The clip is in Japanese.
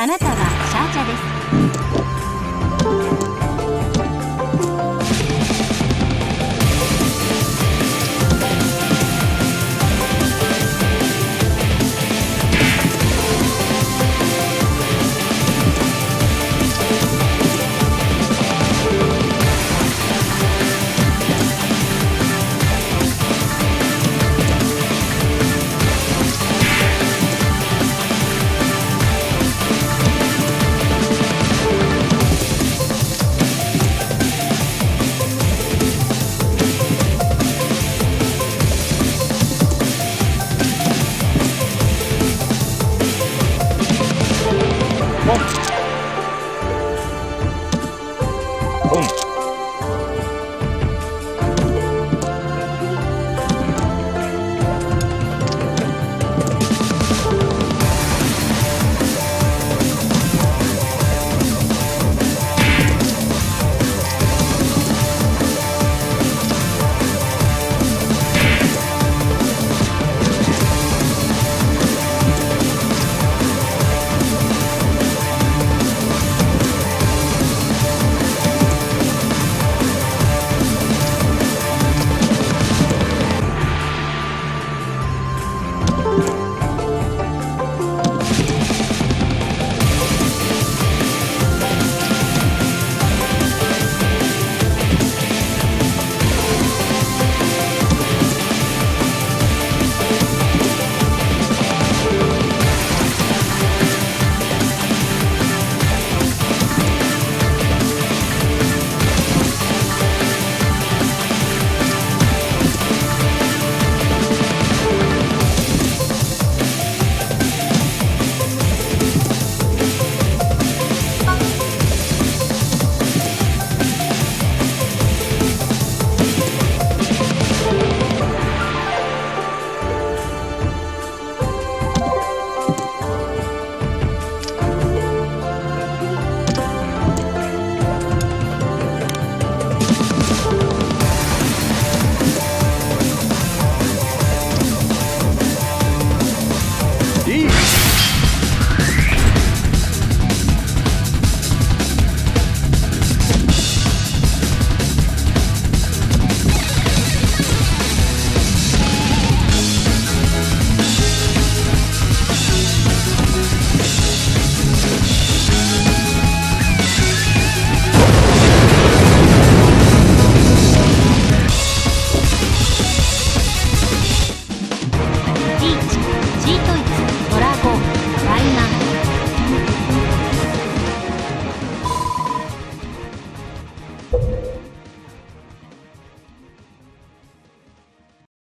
あなたはシャーチャです。